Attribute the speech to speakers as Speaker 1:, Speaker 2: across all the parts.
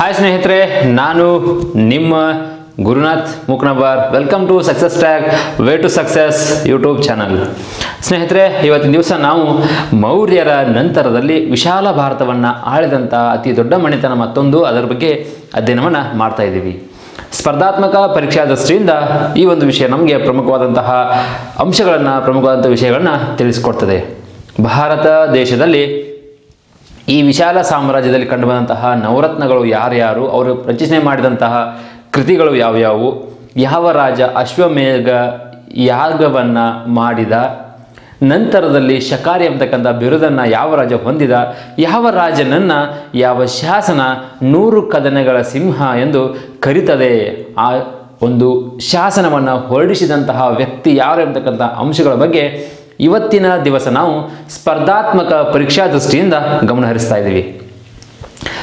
Speaker 1: Hi ಸ್ನೇಹಿತರೆ, ನಾನು ನಿಮ್ಮ Gurunath Muknabar. Welcome to success tag way to success YouTube channel ಸ್ನೇಹಿತರೆ, ಇವತ್ತಿನ ದಿವಸ ನಾವು ಮೌರ್ಯರ ನಂತರದಲ್ಲಿ ವಿಶಾಲ ಭಾರತವನ್ನು ಆಳಿದಂಥ ಅತಿ ದೊಡ್ಡ ಮಣಿತನ ಮತ್ತೊಂದು, ಅದರ ಬಗ್ಗೆ ಅಧ್ಯಯನವನ್ನು ಮಾಡ್ತಾ ಇದ್ದೀವಿ. ಸ್ಪರ್ಧಾತ್ಮಕ ಪರೀಕ್ಷಾ ದೃಷ್ಟಿಯಿಂದ ಈ ಒಂದು ವಿಷಯ ನಮಗೆ ಪ್ರಮುಖವಾದಂತಹ ಅಂಶಗಳನ್ನು ಪ್ರಮುಖವಾದಂಥ ವಿಷಯಗಳನ್ನು ತಿಳಿಸಿಕೊಡ್ತದೆ. ಭಾರತ ದೇಶದಲ್ಲಿ ಈ ವಿಶಾಲ ಸಾಮ್ರಾಜ್ಯದಲ್ಲಿ ಕಂಡುಬಂದಂತಹ ನವರತ್ನಗಳು ಯಾರ್ಯಾರು, ಅವರು ರಚನೆ ಮಾಡಿದಂತಹ ಕೃತಿಗಳು ಯಾವ್ಯಾವು, ಯಾವ ರಾಜ ಅಶ್ವಮೇಘ ಯಾಗವನ್ನು ಮಾಡಿದ, ನಂತರದಲ್ಲಿ ಶಕಾರಿ ಎಂಬತಕ್ಕಂಥ ಬಿರುದನ್ನು ಯಾವ ರಾಜ ಹೊಂದಿದ, ಯಾವ ರಾಜನನ್ನು, ಯಾವ ಶಾಸನ ನೂರು ಕದನಗಳ ಸಿಂಹ ಎಂದು ಕರೀತದೆ, ಆ ಒಂದು ಶಾಸನವನ್ನು ಹೊರಡಿಸಿದಂತಹ ವ್ಯಕ್ತಿ ಯಾರು ಎಂಬತಕ್ಕಂಥ ಅಂಶಗಳ ಬಗ್ಗೆ ಇವತ್ತಿನ ದಿವಸ ನಾವು ಸ್ಪರ್ಧಾತ್ಮಕ ಪರೀಕ್ಷಾ ದೃಷ್ಟಿಯಿಂದ ಗಮನ ಹರಿಸ್ತಾ ಇದ್ದೀವಿ.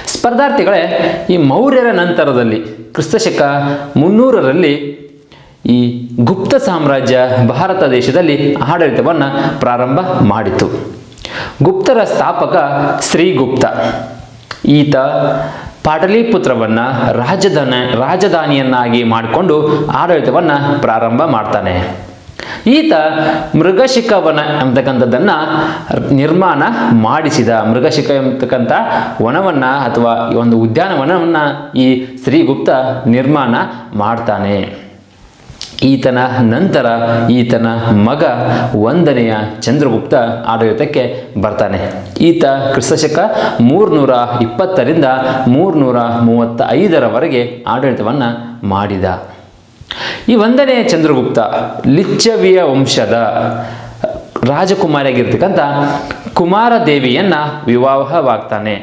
Speaker 1: ಸ್ಪರ್ಧಾರ್ಥಿಗಳೇ, ಈ ಮೌರ್ಯರ ನಂತರದಲ್ಲಿ, ಕ್ರಿಸ್ತಶಕ ಮುನ್ನೂರರಲ್ಲಿ ಈ ಗುಪ್ತ ಸಾಮ್ರಾಜ್ಯ ಭಾರತ ದೇಶದಲ್ಲಿ ಆಡಳಿತವನ್ನು ಪ್ರಾರಂಭ ಮಾಡಿತು ಗುಪ್ತರ ಸ್ಥಾಪಕ ಶ್ರೀಗುಪ್ತ, ಈತ ಪಾಟಲಿಪುತ್ರವನ್ನು ರಾಜಧಾನ ರಾಜಧಾನಿಯನ್ನಾಗಿ ಮಾಡಿಕೊಂಡು ಆಡಳಿತವನ್ನು ಪ್ರಾರಂಭ ಮಾಡ್ತಾನೆ. ಈತ ಮೃಗಶಿಖವನ ಎಂಬತಕ್ಕಂಥದ್ದನ್ನು ನಿರ್ಮಾಣ ಮಾಡಿಸಿದ. ಮೃಗಶಿಖ ಎಂಬತಕ್ಕಂಥ ವನವನ್ನು ಅಥವಾ ಒಂದು ಉದ್ಯಾನವನವನ್ನು ಈ ಶ್ರೀಗುಪ್ತ ನಿರ್ಮಾಣ ಮಾಡ್ತಾನೆ. ಈತನ ನಂತರ ಈತನ ಮಗ ಒಂದನೆಯ ಚಂದ್ರಗುಪ್ತ ಆಡಳಿತಕ್ಕೆ ಬರ್ತಾನೆ. ಈತ ಕ್ರಿಸ್ತಶಕ ಮೂರ್ನೂರ ಇಪ್ಪತ್ತರಿಂದ ಮೂರ್ನೂರ ಮೂವತ್ತ ಐದರವರೆಗೆ ಆಡಳಿತವನ್ನು ಮಾಡಿದ. ಈ ಒಂದನೇ ಚಂದ್ರಗುಪ್ತ, ಲಿಚ್ಚವಿಯ ವಂಶದ ರಾಜಕುಮಾರಿಯಾಗಿರ್ತಕ್ಕಂಥ ಕುಮಾರದೇವಿಯನ್ನ ವಿವಾಹವಾಗ್ತಾನೆ.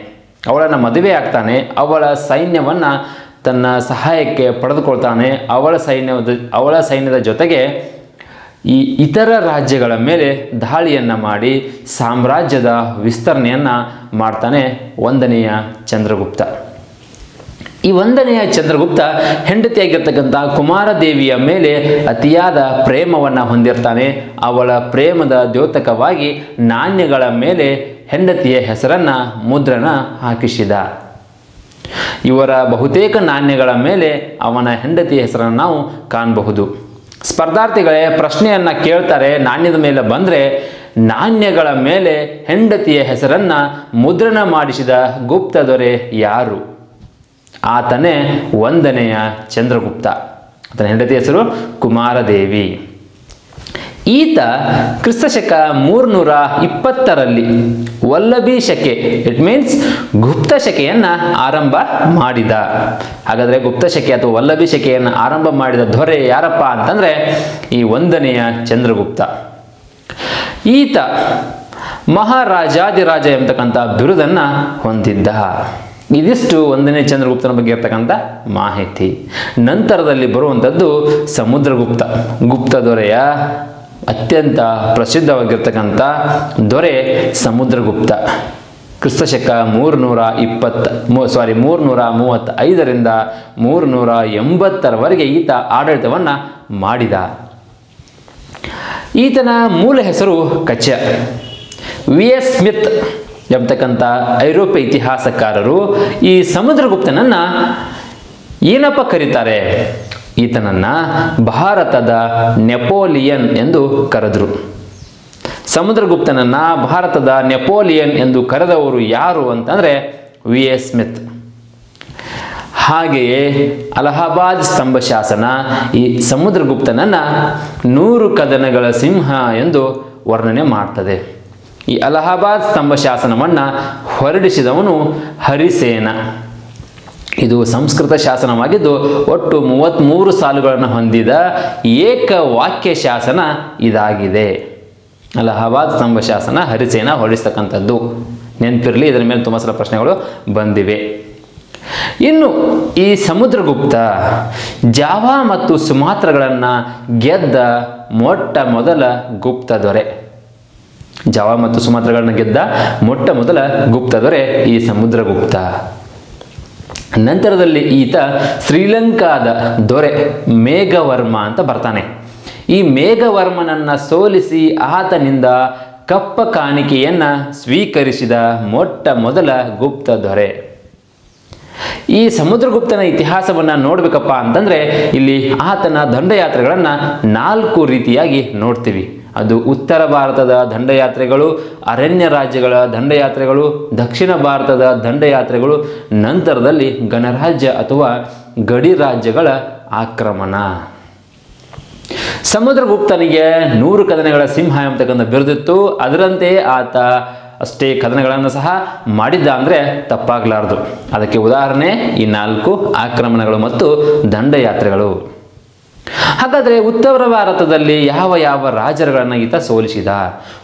Speaker 1: ಅವಳನ್ನು ಮದುವೆ ಆಗ್ತಾನೆ. ಅವಳ ಸೈನ್ಯವನ್ನು ತನ್ನ ಸಹಾಯಕ್ಕೆ ಪಡೆದುಕೊಳ್ತಾನೆ. ಅವಳ ಸೈನ್ಯದ ಅವಳ ಸೈನ್ಯದ ಜೊತೆಗೆ ಈ ಇತರ ರಾಜ್ಯಗಳ ಮೇಲೆ ದಾಳಿಯನ್ನು ಮಾಡಿ ಸಾಮ್ರಾಜ್ಯದ ವಿಸ್ತರಣೆಯನ್ನು ಮಾಡ್ತಾನೆ ಒಂದನೆಯ ಚಂದ್ರಗುಪ್ತ. ಈ ಒಂದನೆಯ ಚಂದ್ರಗುಪ್ತ ಹೆಂಡತಿಯಾಗಿರ್ತಕ್ಕಂಥ ಕುಮಾರದೇವಿಯ ಮೇಲೆ ಅತಿಯಾದ ಪ್ರೇಮವನ್ನು ಹೊಂದಿರ್ತಾನೆ. ಅವಳ ಪ್ರೇಮದ ದ್ಯೋತಕವಾಗಿ ನಾಣ್ಯಗಳ ಮೇಲೆ ಹೆಂಡತಿಯ ಹೆಸರನ್ನು ಮುದ್ರಣ ಹಾಕಿಸಿದ. ಇವರ ಬಹುತೇಕ ನಾಣ್ಯಗಳ ಮೇಲೆ ಅವನ ಹೆಂಡತಿಯ ಹೆಸರನ್ನು ನಾವು ಕಾಣಬಹುದು. ಸ್ಪರ್ಧಾರ್ಥಿಗಳೇ, ಪ್ರಶ್ನೆಯನ್ನು ಕೇಳ್ತಾರೆ, ನಾಣ್ಯದ ಮೇಲೆ ಬಂದರೆ ನಾಣ್ಯಗಳ ಮೇಲೆ ಹೆಂಡತಿಯ ಹೆಸರನ್ನು ಮುದ್ರಣ ಮಾಡಿಸಿದ ಗುಪ್ತ ದೊರೆ ಯಾರು? ಆತನೇ ಒಂದನೆಯ ಚಂದ್ರಗುಪ್ತ. ಆತನ ಹೆಂಡತಿ ಹೆಸರು ಕುಮಾರದೇವಿ. ಈತ ಕ್ರಿಸ್ತಶಕ ಮೂರ್ನೂರ ಇಪ್ಪತ್ತರಲ್ಲಿ ವಲ್ಲಭಿ ಶಕೆ ಇಟ್ ಮೀನ್ಸ್ ಗುಪ್ತ ಶಕೆಯನ್ನು ಆರಂಭ ಮಾಡಿದ. ಹಾಗಾದರೆ ಗುಪ್ತ ಶಕೆ ಅಥವಾ ವಲ್ಲಭಿ ಶಕೆಯನ್ನು ಆರಂಭ ಮಾಡಿದ ದೊರೆ ಯಾರಪ್ಪ ಅಂತಂದರೆ ಈ ಒಂದನೆಯ ಚಂದ್ರಗುಪ್ತ. ಈತ ಮಹಾರಾಜಾದಿರಾಜ ಎಂಬತಕ್ಕಂಥ ಬಿರುದನ್ನು ಹೊಂದಿದ್ದ. ಇದಿಷ್ಟು ಒಂದನೇ ಚಂದ್ರಗುಪ್ತನ ಬಗ್ಗೆ ಇರ್ತಕ್ಕಂಥ ಮಾಹಿತಿ. ನಂತರದಲ್ಲಿ ಬರುವಂಥದ್ದು ಸಮುದ್ರಗುಪ್ತ. ಗುಪ್ತ ದೊರೆಯ ಅತ್ಯಂತ ಪ್ರಸಿದ್ಧವಾಗಿರ್ತಕ್ಕಂಥ ದೊರೆ ಸಮುದ್ರಗುಪ್ತ. ಕ್ರಿಸ್ತಶಕ ಮೂರುನೂರ ಇಪ್ಪತ್ತ, ಮೂ ಸಾರಿ ಮೂರುನೂರ ಐದರಿಂದ ಮೂರುನೂರ ಎಂಬತ್ತರವರೆಗೆ ಈತ ಆಡಳಿತವನ್ನು ಮಾಡಿದ. ಈತನ ಮೂಲ ಹೆಸರು ಕಚ್ಚ ವಿ ಎಸ್ ಸ್ಮಿತ್. ಎಂಬತಕ್ಕಂಥ ಐರೋಪ್ಯ ಇತಿಹಾಸಕಾರರು ಈ ಸಮುದ್ರಗುಪ್ತನನ್ನು ಏನಪ್ಪ ಕರೀತಾರೆ? ಈತನನ್ನು ಭಾರತದ ನೆಪೋಲಿಯನ್ ಎಂದು ಕರೆದರು. ಸಮುದ್ರಗುಪ್ತನನ್ನು ಭಾರತದ ನೆಪೋಲಿಯನ್ ಎಂದು ಕರೆದವರು ಯಾರು ಅಂತಂದರೆ ವಿ ಎಸ್ ಸ್ಮಿತ್. ಹಾಗೆಯೇ ಅಲಹಾಬಾದ್ ಸ್ತಂಭ ಶಾಸನ ಈ ಸಮುದ್ರಗುಪ್ತನನ್ನು ನೂರು ಕದನಗಳ ಸಿಂಹ ಎಂದು ವರ್ಣನೆ ಮಾಡ್ತದೆ. ಈ ಅಲಹಾಬಾದ್ ಸ್ತಂಭ ಶಾಸನವನ್ನು ಹೊರಡಿಸಿದವನು ಹರಿಸೇನ. ಇದು ಸಂಸ್ಕೃತ ಶಾಸನವಾಗಿದ್ದು ಒಟ್ಟು ಮೂವತ್ತ್ಮೂರು ಸಾಲುಗಳನ್ನು ಹೊಂದಿದ ಏಕವಾಕ್ಯ ಶಾಸನ ಇದಾಗಿದೆ. ಅಲಹಾಬಾದ್ ಸ್ತಂಭ ಶಾಸನ ಹರಿಸೇನ ಹೊರಡಿಸ್ತಕ್ಕಂಥದ್ದು. ನೆನಪಿರಲಿ, ಇದರ ಮೇಲೆ ತುಂಬ ಸಲ ಪ್ರಶ್ನೆಗಳು ಬಂದಿವೆ. ಇನ್ನು ಈ ಸಮುದ್ರಗುಪ್ತ ಜಾವಾ ಮತ್ತು ಸುಮಾತ್ರಗಳನ್ನು ಗೆದ್ದ ಮೊಟ್ಟ ಮೊದಲ ಗುಪ್ತ ದೊರೆ. ಜಾವ ಮತ್ತು ಸುಮಾತ್ರಗಳನ್ನು ಗೆದ್ದ ಮೊಟ್ಟ ಮೊದಲ ಗುಪ್ತ ದೊರೆ ಈ ಸಮುದ್ರಗುಪ್ತ. ನಂತರದಲ್ಲಿ ಈತ ಶ್ರೀಲಂಕಾದ ದೊರೆ ಮೇಘವರ್ಮ ಅಂತ ಬರ್ತಾನೆ. ಈ ಮೇಘವರ್ಮನನ್ನ ಸೋಲಿಸಿ ಆತನಿಂದ ಕಪ್ಪ ಕಾಣಿಕೆಯನ್ನ ಸ್ವೀಕರಿಸಿದ ಮೊಟ್ಟ ಮೊದಲ ಗುಪ್ತ ದೊರೆ. ಈ ಸಮುದ್ರಗುಪ್ತನ ಇತಿಹಾಸವನ್ನು ನೋಡಬೇಕಪ್ಪ ಅಂತಂದರೆ ಇಲ್ಲಿ ಆತನ ದಂಡಯಾತ್ರೆಗಳನ್ನು ನಾಲ್ಕು ರೀತಿಯಾಗಿ ನೋಡ್ತೀವಿ. ಅದು ಉತ್ತರ ಭಾರತದ ದಂಡಯಾತ್ರೆಗಳು, ಅರಣ್ಯ ರಾಜ್ಯಗಳ ದಂಡಯಾತ್ರೆಗಳು, ದಕ್ಷಿಣ ಭಾರತದ ದಂಡಯಾತ್ರೆಗಳು, ನಂತರದಲ್ಲಿ ಗಣರಾಜ್ಯ ಅಥವಾ ಗಡಿ ರಾಜ್ಯಗಳ ಆಕ್ರಮಣ. ಸಮುದ್ರಗುಪ್ತನಿಗೆ ನೂರು ಕದನಗಳ ಸಿಂಹ ಎಂಬತಕ್ಕಂಥ ಬಿರುದಿತ್ತು. ಅದರಂತೆ ಆತ ಅಷ್ಟೇ ಕದನಗಳನ್ನು ಸಹ ಮಾಡಿದ್ದ ಅಂದರೆ ತಪ್ಪಾಗಲಾರದು. ಅದಕ್ಕೆ ಉದಾಹರಣೆ, ಈ ನಾಲ್ಕು ಆಕ್ರಮಣಗಳು ಮತ್ತು ದಂಡಯಾತ್ರೆಗಳು. ಹಾಗಾದರೆ ಉತ್ತರ ಭಾರತದಲ್ಲಿ ಯಾವ ಯಾವ ರಾಜರುಗಳನ್ನು ಈತ ಸೋಲಿಸಿದ?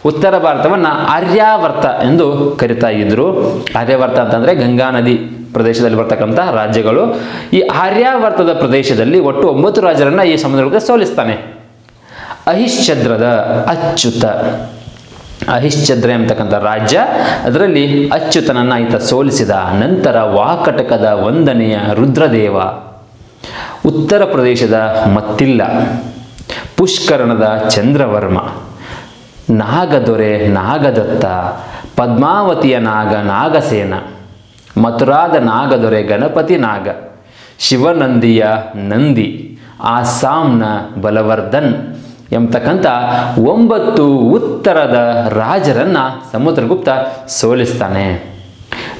Speaker 1: ಉತ್ತರ ಭಾರತವನ್ನು ಆರ್ಯಾವರ್ತ ಎಂದು ಕರಿತಾ ಇದ್ರು. ಆರ್ಯಾವರ್ತ ಅಂತಂದರೆ ಗಂಗಾ ನದಿ ಪ್ರದೇಶದಲ್ಲಿ ಬರ್ತಕ್ಕಂಥ ರಾಜ್ಯಗಳು. ಈ ಆರ್ಯಾವರ್ತದ ಪ್ರದೇಶದಲ್ಲಿ ಒಟ್ಟು ಒಂಬತ್ತು ರಾಜರನ್ನು ಈ ಸಮುದ್ರಕ್ಕೆ ಸೋಲಿಸ್ತಾನೆ. ಅಹಿಶ್ಚದ್ರದ ಅಚ್ಯುತ. ಅಹಿಶ್ಚದ್ರ ಎಂಬತಕ್ಕಂಥ ರಾಜ್ಯ, ಅದರಲ್ಲಿ ಅಚ್ಯುತನನ್ನ ಈತ ಸೋಲಿಸಿದ. ನಂತರ ವಾಕಟಕದ ವಂದನೆಯ ರುದ್ರದೇವ. ಉತ್ತರ ಪ್ರದೇಶದ ಮತ್ತಿಲ್ಲ. ಪುಷ್ಕರಣದ ಚಂದ್ರವರ್ಮ. ನಾಗದೊರೆ, ನಾಗದತ್ತ, ಪದ್ಮಾವತಿಯ ನಾಗ, ನಾಗಸೇನ. ಮಥುರಾದ ನಾಗದೊರೆ, ಗಣಪತಿ ನಾಗ. ಶಿವನಂದಿಯ ನಂದಿ. ಆಸ್ಸಾಂನ ಬಲವರ್ಧನ್. ಎಂಬತಕ್ಕಂಥ ಒಂಬತ್ತು ಉತ್ತರದ ರಾಜರನ್ನ ಸಮುದ್ರಗುಪ್ತ ಸೋಲಿಸ್ತಾನೆ.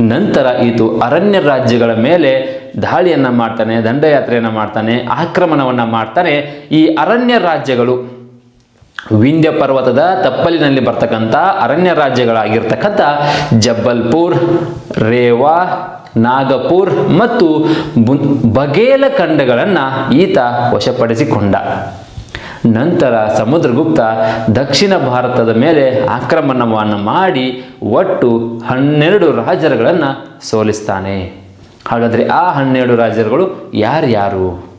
Speaker 1: ನಂತರ ಇದು ಅರಣ್ಯ ರಾಜ್ಯಗಳ ಮೇಲೆ ದಾಳಿಯನ್ನ ಮಾಡ್ತಾನೆ, ದಂಡಯಾತ್ರೆಯನ್ನು ಮಾಡ್ತಾನೆ, ಆಕ್ರಮಣವನ್ನು ಮಾಡ್ತಾನೆ ಈ ಅರಣ್ಯ ರಾಜ್ಯಗಳು. ವಿಂಧ್ಯ ಪರ್ವತದ ತಪ್ಪಲಿನಲ್ಲಿ ಬರ್ತಕ್ಕಂಥ ಅರಣ್ಯ ರಾಜ್ಯಗಳಾಗಿರ್ತಕ್ಕಂಥ ಜಬ್ಬಲ್ಪುರ್ ರೇವಾ, ನಾಗಪುರ್ ಮತ್ತು ಬಗೇಲ ಖಂಡಗಳನ್ನು ಈತ ವಶಪಡಿಸಿಕೊಂಡ. ನಂತರ ಸಮುದ್ರಗುಪ್ತ ದಕ್ಷಿಣ ಭಾರತದ ಮೇಲೆ ಆಕ್ರಮಣವನ್ನು ಮಾಡಿ ಒಟ್ಟು ಹನ್ನೆರಡು ರಾಜರುಗಳನ್ನು ಸೋಲಿಸ್ತಾನೆ. ಹಾಗಾದರೆ ಆ ಹನ್ನೆರಡು ರಾಜರುಗಳು ಯಾರ್ಯಾರು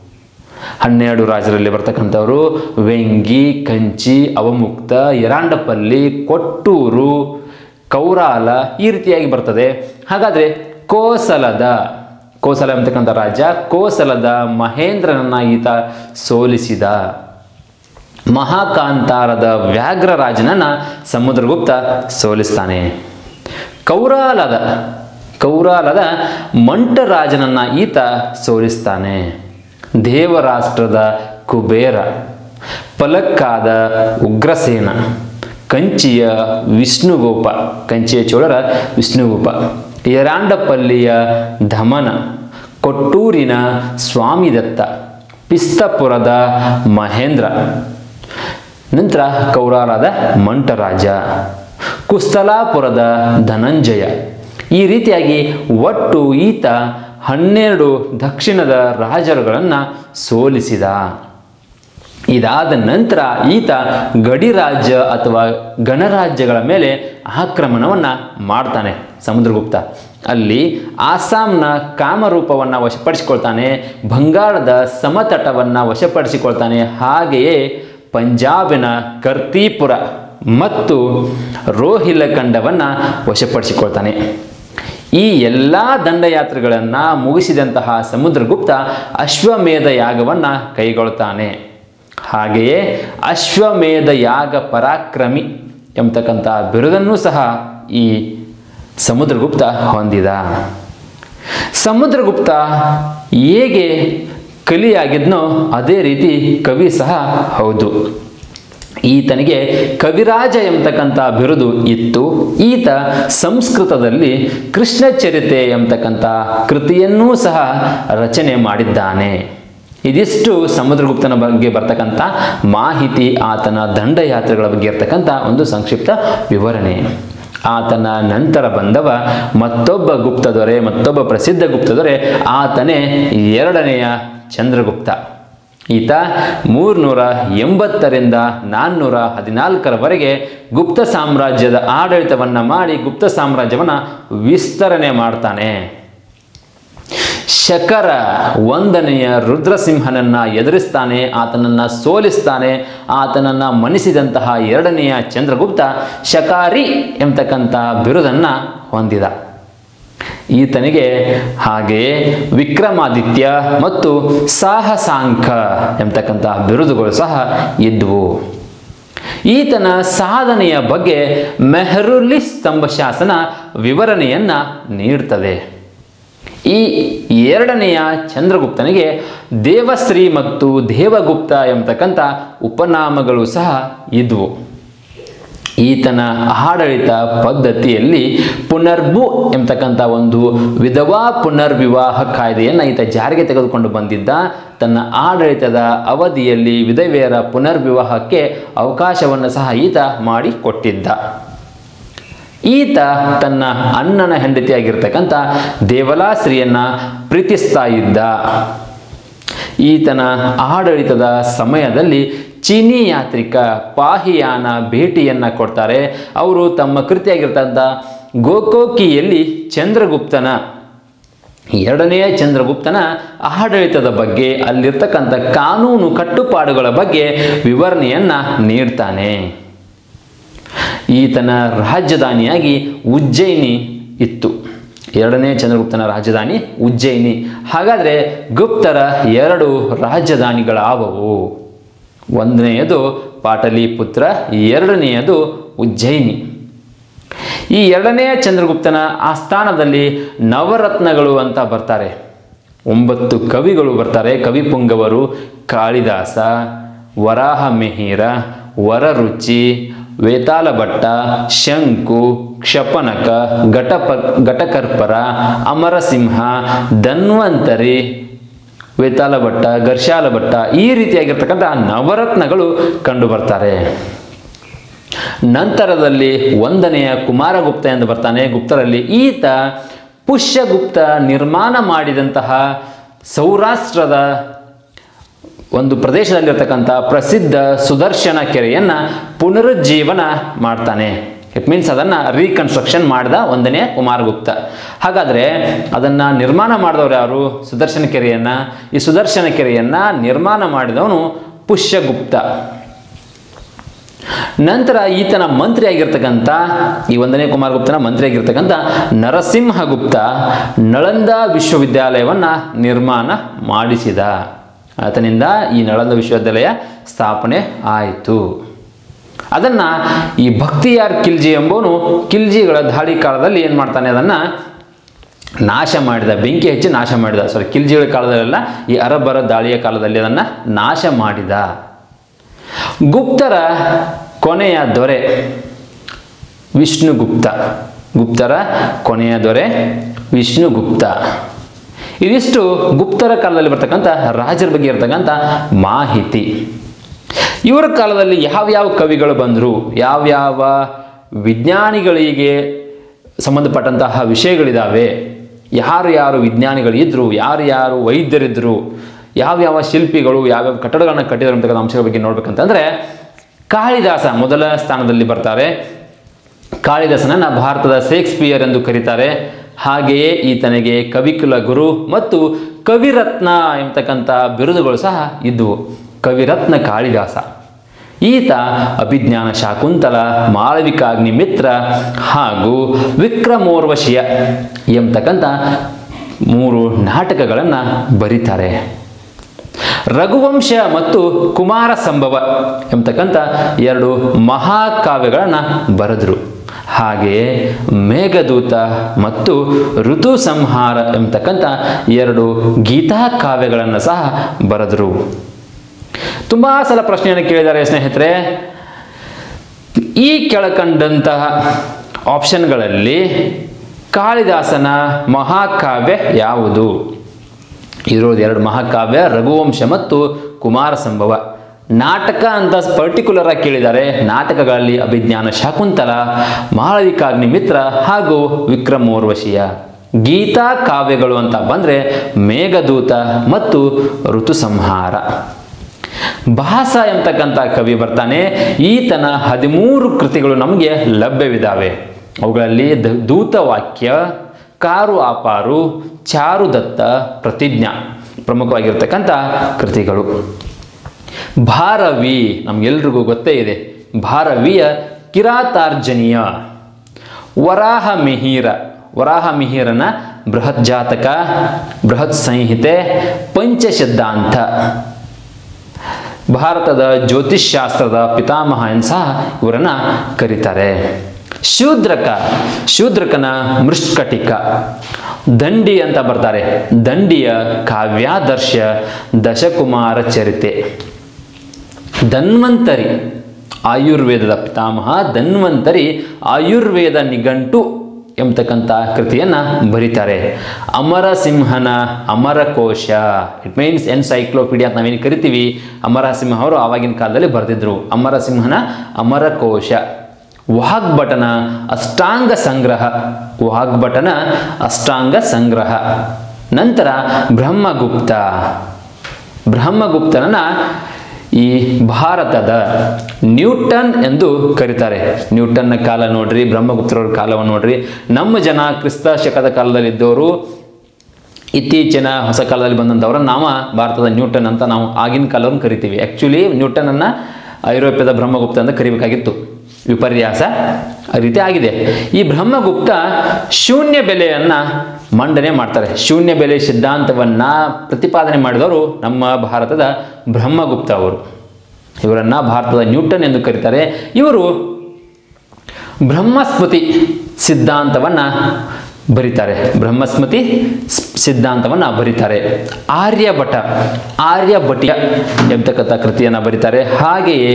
Speaker 1: ಹನ್ನೆರಡು ರಾಜರಲ್ಲಿ ಬರ್ತಕ್ಕಂಥವರು ವೆಂಗಿ, ಕಂಚಿ, ಅವಮುಕ್ತ ಎರಾಂಡಪಲ್ಲಿ ಕೊಟ್ಟೂರು, ಕೌರಾಲ ಈ ರೀತಿಯಾಗಿ ಬರ್ತದೆ. ಹಾಗಾದರೆ ಕೋಸಲದ, ಕೋಸಲ ಅಂತಕ್ಕಂಥ ರಾಜ ಕೋಸಲದ ಮಹೇಂದ್ರನನ್ನ ಈತ ಸೋಲಿಸಿದ. ಮಹಾಕಾಂತಾರದ ವ್ಯಾಘ್ರ ರಾಜನನ್ನ ಸಮುದ್ರಗುಪ್ತ ಸೋಲಿಸ್ತಾನೆ. ಕೌರಾಲದ ಕೌರಾಲದ ಮಂಟರಾಜನನ್ನ ಈತ ಸೋಲಿಸ್ತಾನೆ. ದೇವರಾಷ್ಟ್ರದ ಕುಬೇರ, ಫಲಕ್ಕಾದ ಉಗ್ರಸೇನ, ಕಂಚಿಯ ವಿಷ್ಣುಗೋಪ, ಕಂಚಿಯ ಚೋಳರ ವಿಷ್ಣುಗೋಪ, ಯರಾಂಡಪಲ್ಲಿಯ ಧಮನ, ಕೊಟ್ಟೂರಿನ ಸ್ವಾಮಿದತ್ತ, ಪಿಸ್ತಪುರದ ಮಹೇಂದ್ರ. ನಂತರ ಕೌರಾಲದ ಮಂಟರಾಜ, ಕುಸ್ತಲಾಪುರದ ಧನಂಜಯ. ಈ ರೀತಿಯಾಗಿ ಒಟ್ಟು ಈತ ಹನ್ನೆರಡು ದಕ್ಷಿಣದ ರಾಜರುಗಳನ್ನು ಸೋಲಿಸಿದ. ಇದಾದ ನಂತರ ಈತ ಗಡಿ ರಾಜ್ಯ ಅಥವಾ ಗಣರಾಜ್ಯಗಳ ಮೇಲೆ ಆಕ್ರಮಣವನ್ನು ಮಾಡ್ತಾನೆ ಸಮುದ್ರಗುಪ್ತ. ಅಲ್ಲಿ ಆಸಾಂನ ಕಾಮರೂಪವನ್ನು ವಶಪಡಿಸಿಕೊಳ್ತಾನೆ, ಬಂಗಾಳದ ಸಮತಟವನ್ನು ವಶಪಡಿಸಿಕೊಳ್ತಾನೆ, ಹಾಗೆಯೇ ಪಂಜಾಬಿನ ಕರ್ತೀಪುರ ಮತ್ತು ರೋಹಿಲಖಂಡವನ್ನು ವಶಪಡಿಸಿಕೊಳ್ತಾನೆ. ಈ ಎಲ್ಲ ದಂಡಯಾತ್ರೆಗಳನ್ನು ಮುಗಿಸಿದಂತಹ ಸಮುದ್ರಗುಪ್ತ ಅಶ್ವಮೇಧ ಯಾಗವನ್ನು ಕೈಗೊಳ್ತಾನೆ. ಹಾಗೆಯೇ ಅಶ್ವಮೇಧ ಯಾಗ ಪರಾಕ್ರಮಿ ಎಂಬತಕ್ಕಂಥ ಬಿರುದನ್ನು ಸಹ ಈ ಸಮುದ್ರಗುಪ್ತ ಹೊಂದಿದ. ಸಮುದ್ರಗುಪ್ತ ಹೇಗೆ ಕಲಿಯಾಗಿದ್ನೋ ಅದೇ ರೀತಿ ಕವಿ ಸಹ ಹೌದು. ಈತನಿಗೆ ಕವಿರಾಜ ಎಂಬತಕ್ಕಂಥ ಬಿರುದು ಇತ್ತು. ಈತ ಸಂಸ್ಕೃತದಲ್ಲಿ ಕೃಷ್ಣ ಚರಿತೆ ಎಂಬತಕ್ಕಂಥ ಕೃತಿಯನ್ನೂ ಸಹ ರಚನೆ ಮಾಡಿದ್ದಾನೆ. ಇದಿಷ್ಟು ಸಮುದ್ರಗುಪ್ತನ ಬಗ್ಗೆ ಬರ್ತಕ್ಕಂಥ ಮಾಹಿತಿ, ಆತನ ದಂಡಯಾತ್ರೆಗಳ ಬಗ್ಗೆ ಇರ್ತಕ್ಕಂಥ ಒಂದು ಸಂಕ್ಷಿಪ್ತ ವಿವರಣೆ. ಆತನ ನಂತರ ಬಂದವ ಮತ್ತೊಬ್ಬ ಗುಪ್ತ ದೊರೆ ಮತ್ತೊಬ್ಬ ಪ್ರಸಿದ್ಧ ಗುಪ್ತ ದೊರೆ ಆತನೇ ಎರಡನೆಯ ಚಂದ್ರಗುಪ್ತ. ಈತ ಮೂರ್ನೂರ ಎಂಬತ್ತರಿಂದ ನಾನ್ನೂರ ಹದಿನಾಲ್ಕರವರೆಗೆ ಗುಪ್ತ ಸಾಮ್ರಾಜ್ಯದ ಆಡಳಿತವನ್ನು ಮಾಡಿ ಗುಪ್ತ ಸಾಮ್ರಾಜ್ಯವನ್ನು ವಿಸ್ತರಣೆ ಮಾಡ್ತಾನೆ. ಶಕರ ಒಂದನೆಯ ರುದ್ರಸಿಂಹನನ್ನು ಎದುರಿಸ್ತಾನೆ, ಆತನನ್ನು ಸೋಲಿಸ್ತಾನೆ, ಆತನನ್ನು ಮನಿಸಿದಂತಹ ಎರಡನೆಯ ಚಂದ್ರಗುಪ್ತ ಶಕಾರಿ ಎಂಬತಕ್ಕಂಥ ಬಿರುದನ್ನು ಹೊಂದಿದ. ಈತನಿಗೆ ಹಾಗೆಯೇ ವಿಕ್ರಮಾದಿತ್ಯ ಮತ್ತು ಸಾಹಸಾಂಕ ಎಂಬತಕ್ಕಂತಹ ಬಿರುದುಗಳು ಸಹ ಇದ್ವು. ಈತನ ಸಾಧನೆಯ ಬಗ್ಗೆ ಮೆಹರುಲಿ ಸ್ತಂಭ ಶಾಸನ ವಿವರಣೆಯನ್ನ ನೀಡ್ತದೆ. ಈ ಎರಡನೆಯ ಚಂದ್ರಗುಪ್ತನಿಗೆ ದೇವಶ್ರೀ ಮತ್ತು ದೇವಗುಪ್ತ ಎಂಬತಕ್ಕಂಥ ಉಪನಾಮಗಳು ಸಹ ಇದ್ವು. ಈತನ ಆಡಳಿತ ಪದ್ಧತಿಯಲ್ಲಿ ಪುನರ್ಭು ಎಂಬತಕ್ಕಂಥ ಒಂದು ವಿಧವಾ ಪುನರ್ವಿವಾಹ ಕಾಯ್ದೆಯನ್ನು ಈತ ಜಾರಿಗೆ ತೆಗೆದುಕೊಂಡು ಬಂದಿದ್ದ. ತನ್ನ ಆಡಳಿತದ ಅವಧಿಯಲ್ಲಿ ವಿಧವೆಯರ ಪುನರ್ವಿವಾಹಕ್ಕೆ ಅವಕಾಶವನ್ನು ಸಹ ಈತ ಮಾಡಿಕೊಟ್ಟಿದ್ದ. ಈತ ತನ್ನ ಅಣ್ಣನ ಹೆಂಡತಿಯಾಗಿರ್ತಕ್ಕಂಥ ದೇವಲಾಸ್ತ್ರೀಯನ್ನ ಪ್ರೀತಿಸ್ತಾ ಇದ್ದ. ಈತನ ಆಡಳಿತದ ಸಮಯದಲ್ಲಿ ಚೀನಿ ಯಾತ್ರಿಕ ಪಾಹಿಯಾನ ಭೇಟಿಯನ್ನು ಕೊಡ್ತಾರೆ. ಅವರು ತಮ್ಮ ಕೃತಿಯಾಗಿರ್ತಕ್ಕಂಥ ಗೋಕೋಕಿಯಲ್ಲಿ ಚಂದ್ರಗುಪ್ತನ, ಎರಡನೆಯ ಚಂದ್ರಗುಪ್ತನ ಆಡಳಿತದ ಬಗ್ಗೆ, ಅಲ್ಲಿರ್ತಕ್ಕಂಥ ಕಾನೂನು ಕಟ್ಟುಪಾಡುಗಳ ಬಗ್ಗೆ ವಿವರಣೆಯನ್ನು ನೀಡ್ತಾನೆ. ಈತನ ರಾಜಧಾನಿಯಾಗಿ ಉಜ್ಜಯಿನಿ ಇತ್ತು. ಎರಡನೇ ಚಂದ್ರಗುಪ್ತನ ರಾಜಧಾನಿ ಉಜ್ಜಯಿನಿ. ಹಾಗಾದರೆ ಗುಪ್ತರ ಎರಡು ರಾಜಧಾನಿಗಳಾವವು. ಒಂದನೆಯದು ಪಾಟಲಿಪುತ್ರ, ಎರಡನೆಯದು ಉಜ್ಜಯಿನಿ. ಈ ಎರಡನೆಯ ಚಂದ್ರಗುಪ್ತನ ಆಸ್ಥಾನದಲ್ಲಿ ನವರತ್ನಗಳು ಅಂತ ಬರ್ತಾರೆ. ಒಂಬತ್ತು ಕವಿಗಳು ಬರ್ತಾರೆ. ಕವಿಪುಂಗವರು ಕಾಳಿದಾಸ ವರಾಹ ಮಿಹಿರ ವರರುಚಿ ವೇತಾಲ ಭಟ್ಟ ಶಂಕು, ಕ್ಷಪನಕ, ಘಟಪ ಘಟಕರ್ಪರ, ಅಮರಸಿಂಹ, ಧನ್ವಂತರಿ ವೇತಾಲ ಭಟ್ಟ, ಘರ್ಷಾಲ ಭಟ್ಟ ಈ ರೀತಿಯಾಗಿರ್ತಕ್ಕಂಥ ನವರತ್ನಗಳು ಕಂಡು ಬರ್ತಾರೆ. ನಂತರದಲ್ಲಿ ಒಂದನೆಯ ಕುಮಾರಗುಪ್ತ ಎಂದು ಬರ್ತಾನೆ. ಗುಪ್ತರಲ್ಲಿ ಈತ ಪುಷ್ಯಗುಪ್ತ ನಿರ್ಮಾಣ ಮಾಡಿದಂತಹ ಸೌರಾಷ್ಟ್ರದ ಒಂದು ಪ್ರದೇಶದಲ್ಲಿರ್ತಕ್ಕಂಥ ಪ್ರಸಿದ್ಧ ಸುದರ್ಶನ ಕೆರೆಯನ್ನು ಪುನರುಜ್ಜೀವನ ಮಾಡ್ತಾನೆ. ಇಟ್ ಮೀನ್ಸ್ ಅದನ್ನು ರೀಕನ್ಸ್ಟ್ರಕ್ಷನ್ ಮಾಡಿದ ಒಂದನೇ ಕುಮಾರಗುಪ್ತ. ಹಾಗಾದರೆ ಅದನ್ನು ನಿರ್ಮಾಣ ಮಾಡಿದವರು ಯಾರು? ಸುದರ್ಶನ ಕೆರೆಯನ್ನು. ಈ ಸುದರ್ಶನ ಕೆರೆಯನ್ನು ನಿರ್ಮಾಣ ಮಾಡಿದವನು ಪುಷ್ಯಗುಪ್ತ. ನಂತರ ಈತನ ಮಂತ್ರಿಯಾಗಿರ್ತಕ್ಕಂಥ ಈ ಒಂದನೇ ಕುಮಾರಗುಪ್ತನ ಮಂತ್ರಿಯಾಗಿರ್ತಕ್ಕಂಥ ನರಸಿಂಹಗುಪ್ತ ನಳಂದ ವಿಶ್ವವಿದ್ಯಾಲಯವನ್ನು ನಿರ್ಮಾಣ ಮಾಡಿಸಿದ. ಆತನಿಂದ ಈ ನಳಂದ ವಿಶ್ವವಿದ್ಯಾಲಯ ಸ್ಥಾಪನೆ ಆಯಿತು. ಅದನ್ನು ಈ ಭಕ್ತಿಯಾರ್ ಕಿಲ್ಜಿ ಎಂಬವನು ಖಿಲ್ಜಿಗಳ ದಾಳಿ ಕಾಲದಲ್ಲಿ ಏನು ಮಾಡ್ತಾನೆ ಅದನ್ನು ನಾಶ ಮಾಡಿದ, ಬೆಂಕಿ ಹೆಚ್ಚಿ ನಾಶ ಮಾಡಿದ ಸಾರಿ ಕಿಲ್ಜಿಗಳ ಕಾಲದಲ್ಲೆಲ್ಲ ಈ ಅರಬ್ಬರ ದಾಳಿಯ ಕಾಲದಲ್ಲಿ ಅದನ್ನು ನಾಶ ಮಾಡಿದ. ಗುಪ್ತರ ಕೊನೆಯ ದೊರೆ ವಿಷ್ಣುಗುಪ್ತ ಗುಪ್ತರ ಕೊನೆಯ ದೊರೆ ವಿಷ್ಣುಗುಪ್ತ ಇದಿಷ್ಟು ಗುಪ್ತರ ಕಾಲದಲ್ಲಿ ಬರ್ತಕ್ಕಂಥ ರಾಜರ ಬಗ್ಗೆ ಇರತಕ್ಕಂಥ ಮಾಹಿತಿ. ಇವರ ಕಾಲದಲ್ಲಿ ಯಾವ್ಯಾವ ಕವಿಗಳು ಬಂದರು, ಯಾವ್ಯಾವ ವಿಜ್ಞಾನಿಗಳಿಗೆ ಸಂಬಂಧಪಟ್ಟಂತಹ ವಿಷಯಗಳಿದ್ದಾವೆ ಯಾರು ಯಾರು ವಿಜ್ಞಾನಿಗಳಿದ್ದರು ಯಾರು ಯಾರು ವೈದ್ಯರಿದ್ದರು ಯಾವ್ಯಾವ ಶಿಲ್ಪಿಗಳು, ಯಾವ್ಯಾವ ಕಟ್ಟಡಗಳನ್ನು ಕಟ್ಟಿದ್ರು ಅಂತಕ್ಕಂಥ ಅಂಶಗಳ ಬಗ್ಗೆ ನೋಡ್ಬೇಕಂತಂದರೆ, ಕಾಳಿದಾಸ ಮೊದಲ ಸ್ಥಾನದಲ್ಲಿ ಬರ್ತಾರೆ. ಕಾಳಿದಾಸನನ್ನು ಭಾರತದ ಶೇಕ್ಸ್ಪಿಯರ್ ಎಂದು ಕರೀತಾರೆ. ಹಾಗೆಯೇ ಈತನಿಗೆ ಕವಿಕುಲ ಗುರು ಮತ್ತು ಕವಿರತ್ನ ಎಂಬತಕ್ಕಂಥ ಬಿರುದುಗಳು ಸಹ ಇದ್ವು. ಕವಿರತ್ನ ಕಾಳಿದಾಸ. ಈತ ಅಭಿಜ್ಞಾನ ಶಾಕುಂತಲ ಮಾಳವಿಕಾಗ್ನಿ ಮಿತ್ರ ಹಾಗೂ ವಿಕ್ರಮೋರ್ವಶಿಯ ಎಂಬತಕ್ಕಂಥ ಮೂರು ನಾಟಕಗಳನ್ನು ಬರೀತಾರೆ. ರಘುವಂಶ ಮತ್ತು ಕುಮಾರ ಸಂಭವ ಎಂಬತಕ್ಕಂಥ ಎರಡು ಮಹಾಕಾವ್ಯಗಳನ್ನು ಬರೆದರು. ಹಾಗೆಯೇ ಮೇಘದೂತ ಮತ್ತು ಋತು ಸಂಹಾರ ಎಂಬತಕ್ಕಂಥ ಎರಡು ಗೀತಾ ಕಾವ್ಯಗಳನ್ನು ಸಹ ಬರೆದರು. ತುಂಬ ಸಲ ಪ್ರಶ್ನೆಯನ್ನು ಕೇಳಿದ್ದಾರೆ ಸ್ನೇಹಿತರೆ. ಈ ಕೆಳಕಂಡಂತಹ ಆಪ್ಷನ್ಗಳಲ್ಲಿ ಕಾಳಿದಾಸನ ಮಹಾಕಾವ್ಯ ಯಾವುದು? ಇರೋದು ಎರಡು, ಮಹಾಕಾವ್ಯ, ರಘುವಂಶ ಮತ್ತು ಕುಮಾರ ಸಂಭವ ನಾಟಕ ಅಂತ ಪರ್ಟಿಕ್ಯುಲರ್ ಆಗಿ ಕೇಳಿದ್ದಾರೆ. ನಾಟಕಗಳಲ್ಲಿ ಅಭಿಜ್ಞಾನ ಶಾಕುಂತಲ, ಮಾಳವಿಕಾಗ್ನಿ ಮಿತ್ರ ಹಾಗೂ ವಿಕ್ರಮೋರ್ವಶಿಯ. ಗೀತಾ ಕಾವ್ಯಗಳು ಅಂತ ಬಂದರೆ ಮೇಘದೂತ ಮತ್ತು ಋತು ಸಂಹಾರ ಭಾಸ ಎಂತಕ್ಕಂಥ ಕವಿ ಬರ್ತಾನೆ, ಈತನ ಹದಿಮೂರು ಕೃತಿಗಳು ನಮಗೆ ಲಭ್ಯವಿದ್ದಾವೆ ಅವುಗಳಲ್ಲಿ ದೂತವಾಕ್ಯ, ಕಾರು ಆಪಾರು ಚಾರುದತ್ತ ಪ್ರತಿಜ್ಞಾ ಪ್ರಮುಖವಾಗಿರ್ತಕ್ಕಂಥ ಕೃತಿಗಳು. ಭಾರವಿ ನಮ್ಗೆಲ್ರಿಗೂ ಗೊತ್ತೇ ಇದೆ. ಭಾರವಿಯ ಕಿರಾತಾರ್ಜನೀಯ ವರಾಹ ಮಿಹಿರ ವರಾಹ ಮಿಹಿರನ ಬೃಹತ್ ಜಾತಕ, ಬೃಹತ್ ಸಂಹಿತೆ, ಪಂಚಶದ್ದಾಂತ. ಭಾರತದ ಜ್ಯೋತಿಷ್ಶಾಸ್ತ್ರದ ಪಿತಾಮಹ ಎಂದು ಸಹ ಇವರನ್ನ ಕರೀತಾರೆ. ಶೂದ್ರಕ, ಶೂದ್ರಕನ ಮೃಷ್ಕಟಿಕ. ದಂಡಿ ಅಂತ ಬರ್ತಾರೆ. ದಂಡಿಯ ಕಾವ್ಯಾದರ್ಶ ದಶಕುಮಾರ ಚರಿತೆ. ಧನ್ವಂತರಿ, ಆಯುರ್ವೇದದ ಪಿತಾಮಹ ಧನ್ವಂತರಿ ಆಯುರ್ವೇದ ನಿಘಂಟು ಎಂಬತಕ್ಕಂಥ ಕೃತಿಯನ್ನು ಬರೀತಾರೆ. ಅಮರಸಿಂಹನ ಅಮರಕೋಶ ಇಟ್ ಮೀನ್ಸ್ ಎನ್ಸೈಕ್ಲೋಪೀಡಿಯಾ ಅಂತ ನಾವೇನು ಕರಿತೀವಿ? ಅಮರಸಿಂಹ ಅವರು ಆವಾಗಿನ ಕಾಲದಲ್ಲಿ ಬರೆದಿದ್ರು. ಅಮರಸಿಂಹನ ಅಮರಕೋಶ ವಾಗ್ಭಟನ ಅಷ್ಟಾಂಗ ಸಂಗ್ರಹ. ವಾಗ್ಭಟನ ಅಷ್ಟಾಂಗ ಸಂಗ್ರಹ. ನಂತರ ಬ್ರಹ್ಮಗುಪ್ತ. ಬ್ರಹ್ಮಗುಪ್ತನನ್ನ ಈ ಭಾರತದ ನ್ಯೂಟನ್ ಎಂದು ಕರೀತಾರೆ. ನ್ಯೂಟನ್ನ ಕಾಲ ನೋಡ್ರಿ, ಬ್ರಹ್ಮಗುಪ್ತರವ್ರ ಕಾಲವನ್ನು ನೋಡ್ರಿ. ನಮ್ಮ ಜನ ಕ್ರಿಸ್ತ ಶಕದ ಕಾಲದಲ್ಲಿ ಇದ್ದವರು ಇತ್ತೀಚಿನ ಹೊಸ ಕಾಲದಲ್ಲಿ ಬಂದಂಥವ್ರ ನಾವ ಭಾರತದ ನ್ಯೂಟನ್ ಅಂತ ನಾವು ಆಗಿನ ಕಾಲವನ್ನು ಕರಿತೀವಿ. ಆ್ಯಕ್ಚುಲಿ ನ್ಯೂಟನನ್ನು ಐರೋಪ್ಯದ ಬ್ರಹ್ಮಗುಪ್ತ ಅಂತ ಕರಿಬೇಕಾಗಿತ್ತು. ವಿಪರ್ಯಾಸ ಆ ರೀತಿ ಆಗಿದೆ. ಈ ಬ್ರಹ್ಮಗುಪ್ತ ಶೂನ್ಯ ಬೆಲೆಯನ್ನು ಮಂಡನೆ ಮಾಡ್ತಾರೆ. ಶೂನ್ಯ ಬೆಲೆ ಸಿದ್ಧಾಂತವನ್ನು ಪ್ರತಿಪಾದನೆ ಮಾಡಿದವರು ನಮ್ಮ ಭಾರತದ ಬ್ರಹ್ಮಗುಪ್ತ ಅವರು. ಇವರನ್ನು ಭಾರತದ ನ್ಯೂಟನ್ ಎಂದು ಕರೀತಾರೆ. ಇವರು ಬ್ರಹ್ಮಸ್ಮೃತಿ ಸಿದ್ಧಾಂತವನ್ನು ಬರೀತಾರೆ. ಬ್ರಹ್ಮಸ್ಮೃತಿ ಸಿದ್ಧಾಂತವನ್ನು ಬರೀತಾರೆ. ಆರ್ಯಭಟ, ಆರ್ಯಭಟಿಯ ಎಂಬತಕ್ಕಂಥ ಕೃತಿಯನ್ನು ಬರೀತಾರೆ. ಹಾಗೆಯೇ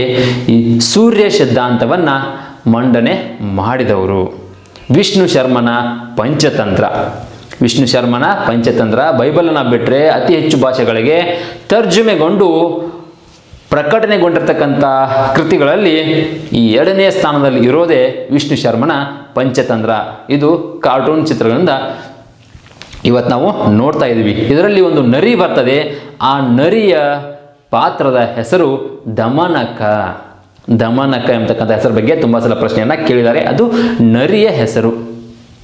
Speaker 1: ಈ ಸೂರ್ಯ ಸಿದ್ಧಾಂತವನ್ನು ಮಂಡನೆ ಮಾಡಿದವರು. ವಿಷ್ಣು ಶರ್ಮನ ಪಂಚತಂತ್ರ. ವಿಷ್ಣು ಶರ್ಮನ ಪಂಚತಂತ್ರ. ಬೈಬಲನ್ನು ಬಿಟ್ಟರೆ ಅತಿ ಹೆಚ್ಚು ಭಾಷೆಗಳಿಗೆ ತರ್ಜುಮೆಗೊಂಡು ಪ್ರಕಟಣೆಗೊಂಡಿರ್ತಕ್ಕಂಥ ಕೃತಿಗಳಲ್ಲಿ ಈ ಎರಡನೇ ಸ್ಥಾನದಲ್ಲಿ ಇರೋದೇ ವಿಷ್ಣು ಶರ್ಮನ ಪಂಚತಂತ್ರ. ಇದು ಕಾರ್ಟೂನ್ ಚಿತ್ರಗಳಿಂದ ಇವತ್ತು ನಾವು ನೋಡ್ತಾ ಇದ್ದೀವಿ. ಇದರಲ್ಲಿ ಒಂದು ನರಿ ಬರ್ತದೆ. ಆ ನರಿಯ ಪಾತ್ರದ ಹೆಸರು ದಮನಕ. ದಮನಕ ಎಂಬತಕ್ಕಂಥ ಹೆಸರು ಬಗ್ಗೆ ತುಂಬ ಸಲ ಪ್ರಶ್ನೆಯನ್ನು ಕೇಳಿದ್ದಾರೆ. ಅದು ನರಿಯ ಹೆಸರು.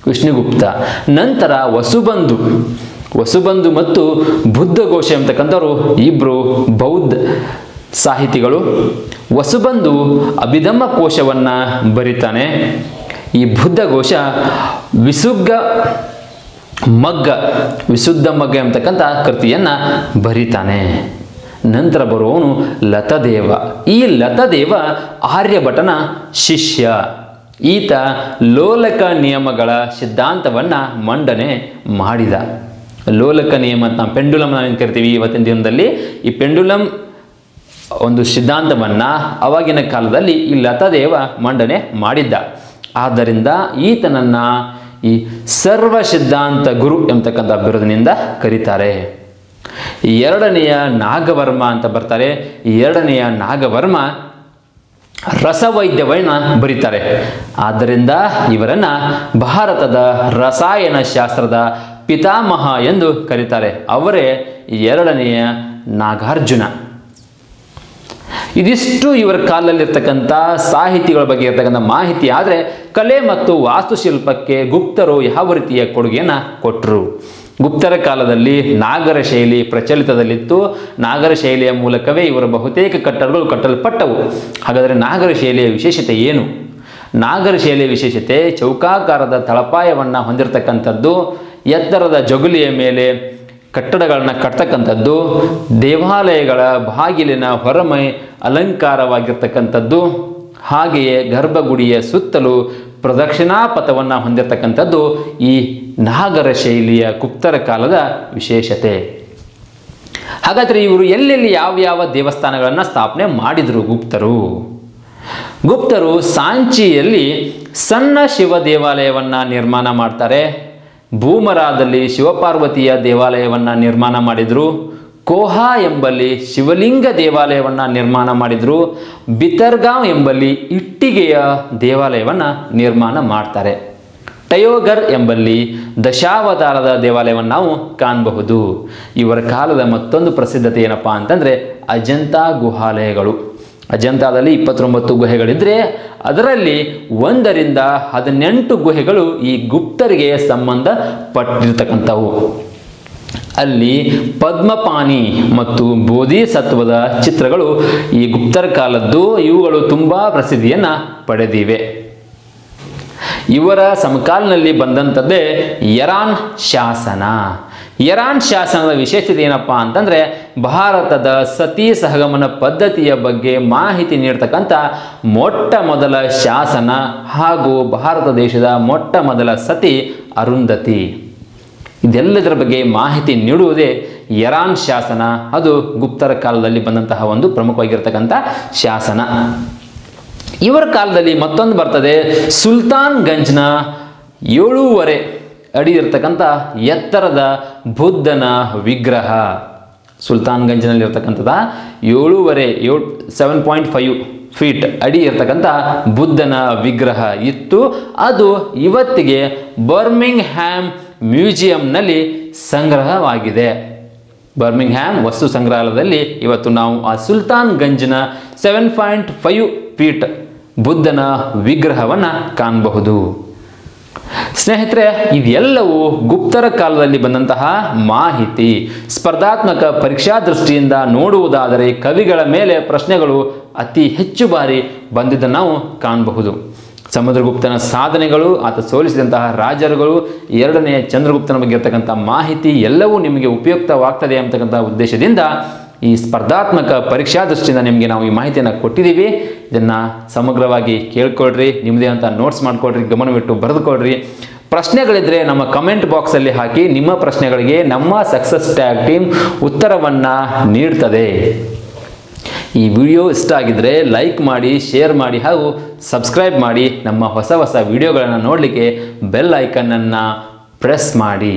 Speaker 1: ವಿಷ್ಣುಗುಪ್ತ ನಂತರ ವಸುಬಂಧು. ವಸುಬಂಧು ಮತ್ತು ಬುದ್ಧಘೋಷ ಎಂಬತಕ್ಕಂಥವ್ರು ಇಬ್ಬರು ಬೌದ್ಧ ಸಾಹಿತಿಗಳು. ವಸುಬಂಧು ಅಭಿಧಮ್ಮ ಕೋಶವನ್ನು ಬರೀತಾನೆ. ಈ ಬುದ್ಧಘೋಷ ವಿಸುಗ್ಗ ಮಗ್ಗ, ವಿಶುದ್ಧ ಮಗ್ಗ ಎಂಬತಕ್ಕಂಥ ಕೃತಿಯನ್ನು ಬರೀತಾನೆ. ನಂತರ ಬರುವವನು ಲತದೇವ. ಈ ಲತದೇವ ಆರ್ಯಭಟನ ಶಿಷ್ಯ. ಈತ ಲೋಲಕ ನಿಯಮಗಳ ಸಿದ್ಧಾಂತವನ್ನು ಮಂಡನೆ ಮಾಡಿದ. ಲೋಲಕ ನಿಯಮ ಅಂತ ನಾವು ಪೆಂಡುಲಮ್ ನಾವು ಕರಿತೀವಿ ಇವತ್ತಿನ ದಿನದಲ್ಲಿ. ಈ ಪೆಂಡುಲಮ್ ಒಂದು ಸಿದ್ಧಾಂತವನ್ನು ಅವಾಗಿನ ಕಾಲದಲ್ಲಿ ಈ ಲತಾದೇವ ಮಂಡನೆ ಮಾಡಿದ್ದ. ಆದ್ದರಿಂದ ಈತನನ್ನು ಈ ಸರ್ವ ಸಿದ್ಧಾಂತ ಗುರು ಎಂಬತಕ್ಕಂಥ ಬಿರುದಿನಿಂದ ಕರೀತಾರೆ. ಎರಡನೆಯ ನಾಗವರ್ಮ ಅಂತ ಬರ್ತಾರೆ. ಎರಡನೆಯ ನಾಗವರ್ಮ ರಸವೈದ್ಯವನ್ನ ಬರೀತಾರೆ. ಆದ್ದರಿಂದ ಇವರನ್ನ ಭಾರತದ ರಸಾಯನ ಶಾಸ್ತ್ರದ ಪಿತಾಮಹ ಎಂದು ಕರೀತಾರೆ. ಅವರೇ ಎರಡನೆಯ ನಾಗಾರ್ಜುನ. ಇದಿಷ್ಟು ಇವರ ಕಾಲದಲ್ಲಿರ್ತಕ್ಕಂಥ ಸಾಹಿತಿಗಳ ಬಗ್ಗೆ ಇರ್ತಕ್ಕಂಥ ಮಾಹಿತಿ ಆದರೆ ಕಲೆ ಮತ್ತು ವಾಸ್ತುಶಿಲ್ಪಕ್ಕೆ ಗುಪ್ತರು ಯಾವ ರೀತಿಯ ಕೊಡುಗೆಯನ್ನು ಕೊಟ್ಟರು ಗುಪ್ತರ ಕಾಲದಲ್ಲಿ ನಾಗರ ಶೈಲಿ ಪ್ರಚಲಿತದಲ್ಲಿತ್ತು. ನಾಗರ ಶೈಲಿಯ ಮೂಲಕವೇ ಇವರ ಬಹುತೇಕ ಕಟ್ಟಡಗಳು ಕಟ್ಟಲ್ಪಟ್ಟವು. ಹಾಗಾದರೆ ನಾಗರ ಶೈಲಿಯ ವಿಶೇಷತೆ ಏನು? ನಾಗರ ಶೈಲಿಯ ವಿಶೇಷತೆ ಚೌಕಾಕಾರದ ತಳಪಾಯವನ್ನು ಹೊಂದಿರತಕ್ಕಂಥದ್ದು, ಎತ್ತರದ ಜಗುಲಿಯ ಮೇಲೆ ಕಟ್ಟಡಗಳನ್ನು ಕಟ್ತಕ್ಕಂಥದ್ದು, ದೇವಾಲಯಗಳ ಬಾಗಿಲಿನ ಹೊರಮೈ ಅಲಂಕಾರವಾಗಿರ್ತಕ್ಕಂಥದ್ದು. ಹಾಗೆಯೇ ಗರ್ಭಗುಡಿಯ ಸುತ್ತಲೂ ಪ್ರದಕ್ಷಿಣಾ ಪಥವನ್ನು ಹೊಂದಿರತಕ್ಕಂಥದ್ದು ಈ ನಾಗರ ಶೈಲಿಯ ಗುಪ್ತರ ಕಾಲದ ವಿಶೇಷತೆ. ಹಾಗಾದರೆ ಇವರು ಎಲ್ಲೆಲ್ಲಿ ಯಾವ ಯಾವ ದೇವಸ್ಥಾನಗಳನ್ನು ಸ್ಥಾಪನೆ ಮಾಡಿದರು ಗುಪ್ತರು? ಗುಪ್ತರು ಸಾಂಚಿಯಲ್ಲಿ ಸಣ್ಣ ಶಿವ ದೇವಾಲಯವನ್ನು ನಿರ್ಮಾಣ ಮಾಡ್ತಾರೆ. ಭೂಮರಾದಲ್ಲಿ ಶಿವಪಾರ್ವತಿಯ ದೇವಾಲಯವನ್ನು ನಿರ್ಮಾಣ ಮಾಡಿದರು. ಕೋಹ ಎಂಬಲ್ಲಿ ಶಿವಲಿಂಗ ದೇವಾಲಯವನ್ನು ನಿರ್ಮಾಣ ಮಾಡಿದರು. ಬಿತರ್ಗಾಂವ್ ಎಂಬಲ್ಲಿ ಇಟ್ಟಿಗೆಯ ದೇವಾಲಯವನ್ನು ನಿರ್ಮಾಣ ಮಾಡ್ತಾರೆ. ಟಯೋಗರ್ ಎಂಬಲ್ಲಿ ದಶಾವತಾರದ ದೇವಾಲಯವನ್ನು ನಾವು ಕಾಣಬಹುದು. ಇವರ ಕಾಲದ ಮತ್ತೊಂದು ಪ್ರಸಿದ್ಧತೆ ಏನಪ್ಪಾ ಅಂತಂದರೆ ಅಜಂತಾ ಗುಹಾಲಯಗಳು. ಅಜಂತಾದಲ್ಲಿ ಇಪ್ಪತ್ತೊಂಬತ್ತು ಗುಹೆಗಳಿದ್ದರೆ ಅದರಲ್ಲಿ ಒಂದರಿಂದ ಹದಿನೆಂಟು ಗುಹೆಗಳು ಈ ಗುಪ್ತರಿಗೆ ಸಂಬಂಧಪಟ್ಟಿರ್ತಕ್ಕಂಥವು. ಅಲ್ಲಿ ಪದ್ಮಪಾನಿ ಮತ್ತು ಬೋಧಿಸತ್ವದ ಚಿತ್ರಗಳು ಈ ಗುಪ್ತರ ಕಾಲದ್ದು, ಇವುಗಳು ತುಂಬ ಪ್ರಸಿದ್ಧಿಯನ್ನು ಪಡೆದಿವೆ. ಇವರ ಸಮಕಾಲಿನಲ್ಲಿ ಬಂದಂಥದ್ದೇ ಯರಾನ್ ಶಾಸನ. ಯರಾನ್ ಶಾಸನದ ವಿಶೇಷತೆ ಏನಪ್ಪ ಅಂತಂದರೆ, ಭಾರತದ ಸತಿ ಸಹಗಮನ ಪದ್ಧತಿಯ ಬಗ್ಗೆ ಮಾಹಿತಿ ನೀಡ್ತಕ್ಕಂಥ ಮೊಟ್ಟ ಮೊದಲ ಶಾಸನ ಹಾಗೂ ಭಾರತ ದೇಶದ ಮೊಟ್ಟ ಮೊದಲ ಸತಿ ಅರುಂಧತಿ. ಇದೆಲ್ಲದರ ಬಗ್ಗೆ ಮಾಹಿತಿ ನೀಡುವುದೇ ಯರಾನ್ ಶಾಸನ. ಅದು ಗುಪ್ತರ ಕಾಲದಲ್ಲಿ ಬಂದಂತಹ ಒಂದು ಪ್ರಮುಖವಾಗಿರ್ತಕ್ಕಂಥ ಶಾಸನ. ಇವರ ಕಾಲದಲ್ಲಿ ಮತ್ತೊಂದು ಬರ್ತದೆ, ಸುಲ್ತಾನ್ ಗಂಜ್ನ ಏಳೂವರೆ ಅಡಿ ಇರತಕ್ಕಂಥ ಎತ್ತರದ ಬುದ್ಧನ ವಿಗ್ರಹ. ಸುಲ್ತಾನ್ ಗಂಜ್ನಲ್ಲಿರ್ತಕ್ಕಂಥದ ಏಳೂವರೆ, ಏಳು ಸೆವೆನ್ ಪಾಯಿಂಟ್ ಫೈವ್ ಫೀಟ್ ಅಡಿ ಇರ್ತಕ್ಕಂಥ ಬುದ್ಧನ ವಿಗ್ರಹ ಇತ್ತು. ಅದು ಇವತ್ತಿಗೆ ಬರ್ಮಿಂಗ್ ಹ್ಯಾಮ್ ಮ್ಯೂಸಿಯಂನಲ್ಲಿ ಸಂಗ್ರಹವಾಗಿದೆ. ಬರ್ಮಿಂಗ್ಹ್ಯಾಮ್ ವಸ್ತು ಸಂಗ್ರಹಾಲಯದಲ್ಲಿ ಇವತ್ತು ನಾವು ಆ ಸುಲ್ತಾನ್ ಗಂಜ್ನ ಸೆವೆನ್ ಪಾಯಿಂಟ್ ಫೈವ್ ಫೀಟ್ ಬುದ್ಧನ ವಿಗ್ರಹವನ್ನು ಕಾಣಬಹುದು. ಸ್ನೇಹಿತರೆ, ಇದೆಲ್ಲವೂ ಗುಪ್ತರ ಕಾಲದಲ್ಲಿ ಬಂದಂತಹ ಮಾಹಿತಿ. ಸ್ಪರ್ಧಾತ್ಮಕ ಪರೀಕ್ಷಾ ದೃಷ್ಟಿಯಿಂದ ನೋಡುವುದಾದರೆ ಕವಿಗಳ ಮೇಲೆ ಪ್ರಶ್ನೆಗಳು ಅತಿ ಹೆಚ್ಚು ಬಾರಿ ಬಂದಿದ್ದನ್ನು ನಾವು ಕಾಣಬಹುದು. ಸಮುದ್ರಗುಪ್ತನ ಸಾಧನೆಗಳು, ಆತ ಸೋಲಿಸಿದಂತಹ ರಾಜರುಗಳು, ಎರಡನೆಯ ಚಂದ್ರಗುಪ್ತನ ಬಗ್ಗೆ ಇರತಕ್ಕಂಥ ಮಾಹಿತಿ ಎಲ್ಲವೂ ನಿಮಗೆ ಉಪಯುಕ್ತವಾಗ್ತದೆ ಅಂತಕ್ಕಂಥ ಉದ್ದೇಶದಿಂದ ಈ ಸ್ಪರ್ಧಾತ್ಮಕ ಪರೀಕ್ಷಾ ದೃಷ್ಟಿಯಿಂದ ನಿಮಗೆ ನಾವು ಈ ಮಾಹಿತಿಯನ್ನು ಕೊಟ್ಟಿದ್ದೀವಿ. ಇದನ್ನು ಸಮಗ್ರವಾಗಿ ಕೇಳ್ಕೊಳ್ರಿ ನಿಮ್ಮದೇ ಅಂತ ನೋಟ್ಸ್ ಮಾಡಿಕೊಡ್ರಿ ಗಮನವಿಟ್ಟು ಬರೆದುಕೊಳ್ರಿ. ಪ್ರಶ್ನೆಗಳಿದ್ರೆ ನಮ್ಮ ಕಮೆಂಟ್ ಬಾಕ್ಸಲ್ಲಿ ಹಾಕಿ ನಿಮ್ಮ ಪ್ರಶ್ನೆಗಳಿಗೆ ನಮ್ಮ ಸಕ್ಸಸ್ ಟ್ಯಾಗ್ ಟೀಮ್ ಉತ್ತರವನ್ನು ನೀಡ್ತದೆ. ಈ ವಿಡಿಯೋ ಇಷ್ಟ ಆಗಿದ್ರೆ ಲೈಕ್ ಮಾಡಿ, ಶೇರ್ ಮಾಡಿ ಹಾಗೂ ಸಬ್ಸ್ಕ್ರೈಬ್ ಮಾಡಿ. ನಮ್ಮ ಹೊಸ ಹೊಸ ವಿಡಿಯೋಗಳನ್ನು ನೋಡಲಿಕ್ಕೆ ಬೆಲ್ ಐಕನ್ನನ್ನು ಪ್ರೆಸ್ ಮಾಡಿ.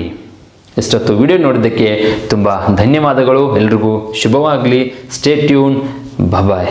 Speaker 1: ಇಷ್ಟೊತ್ತು ವಿಡಿಯೋ ನೋಡಿದ್ದಕ್ಕೆ ತುಂಬ ಧನ್ಯವಾದಗಳು. ಎಲ್ರಿಗೂ ಶುಭವಾಗಲಿ. Stay tune bye-bye